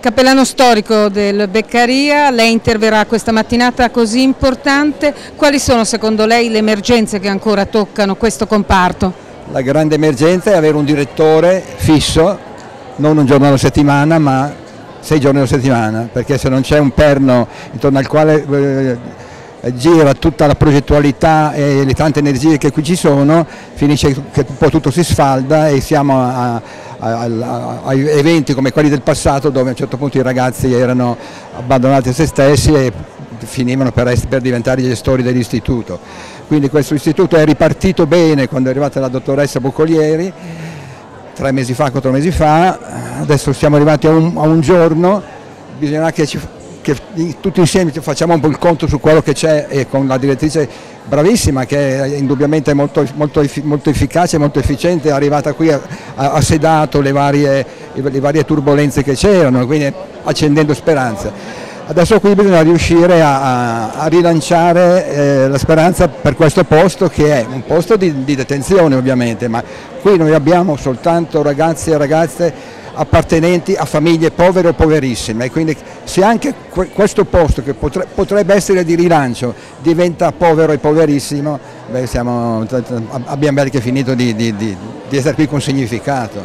Cappellano storico del Beccaria, lei interverrà questa mattinata così importante, quali sono secondo lei le emergenze che ancora toccano questo comparto? La grande emergenza è avere un direttore fisso, non un giorno alla settimana ma sei giorni alla settimana, perché se non c'è un perno intorno al quale eh, gira tutta la progettualità e le tante energie che qui ci sono, finisce che un po' tutto si sfalda e siamo a a, eventi come quelli del passato dove a un certo punto i ragazzi erano abbandonati a se stessi e finivano per, per diventare gestori dell'istituto. Quindi questo istituto è ripartito bene quando è arrivata la dottoressa Boccolieri, tre mesi fa, quattro mesi fa, adesso siamo arrivati a un, a un giorno, bisognerà che ci che tutti insieme facciamo un po' il conto su quello che c'è e con la direttrice bravissima che è indubbiamente molto, molto, molto efficace, molto efficiente, è arrivata qui, ha, ha sedato le varie, le varie turbulenze che c'erano, quindi accendendo speranze. Adesso qui bisogna riuscire a, a, rilanciare eh, la speranza per questo posto che è un posto di, di detenzione ovviamente, ma qui noi abbiamo soltanto ragazzi e ragazze appartenenti a famiglie povere o poverissime quindi se anche questo posto che potrebbe essere di rilancio diventa povero e poverissimo, beh, siamo, abbiamo finito di, di, di, di essere qui con significato.